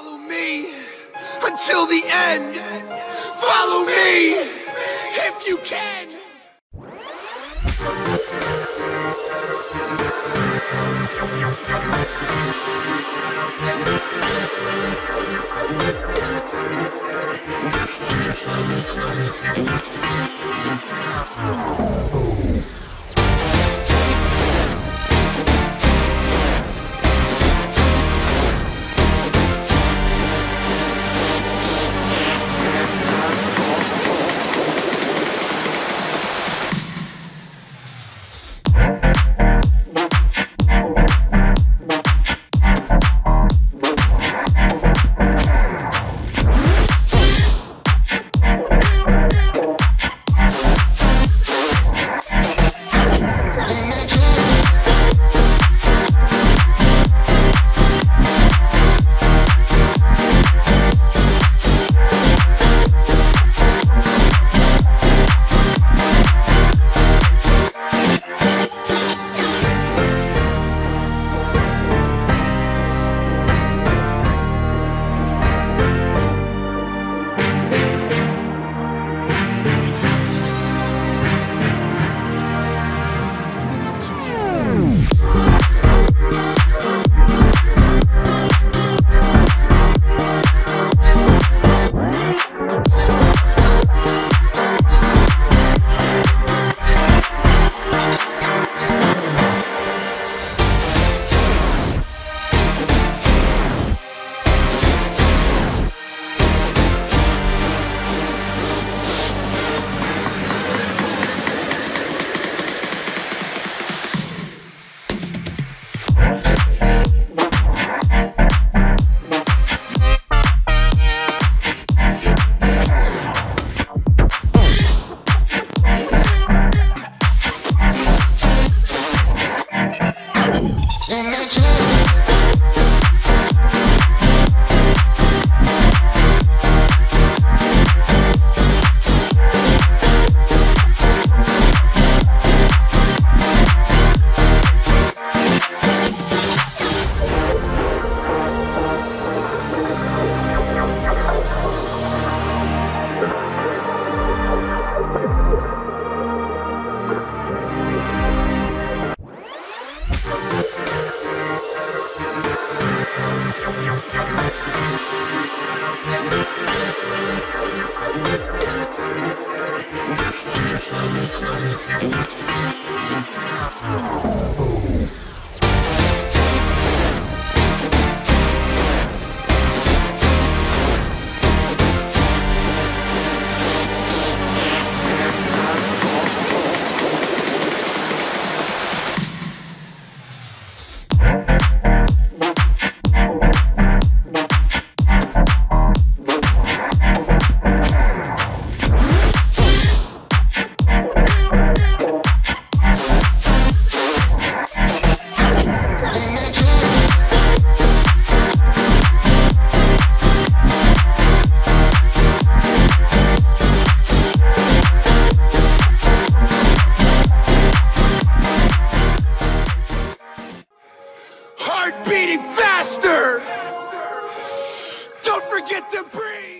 Follow me until the end. Follow me if you can. Thank you. beating faster. Don't forget to breathe.